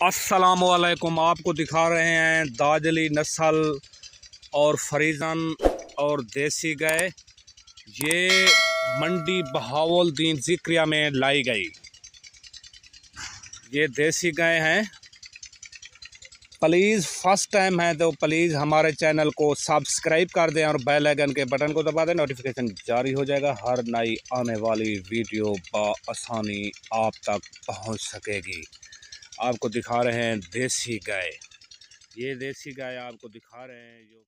असलकुम आपको दिखा रहे हैं दाजली नस्ल और फरीजन और देसी गाय। ये मंडी बहावलदीन ज़िक्रिया में लाई गई। ये देसी गाय हैं। प्लीज़, फ़र्स्ट टाइम है तो प्लीज़ हमारे चैनल को सब्सक्राइब कर दें और बेल आइकन के बटन को दबा दें। नोटिफिकेशन जारी हो जाएगा। हर नई आने वाली वीडियो आसानी आप तक पहुँच सकेगी। आपको दिखा रहे हैं देसी गाय। ये देसी गाय आपको दिखा रहे हैं जो